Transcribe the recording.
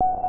you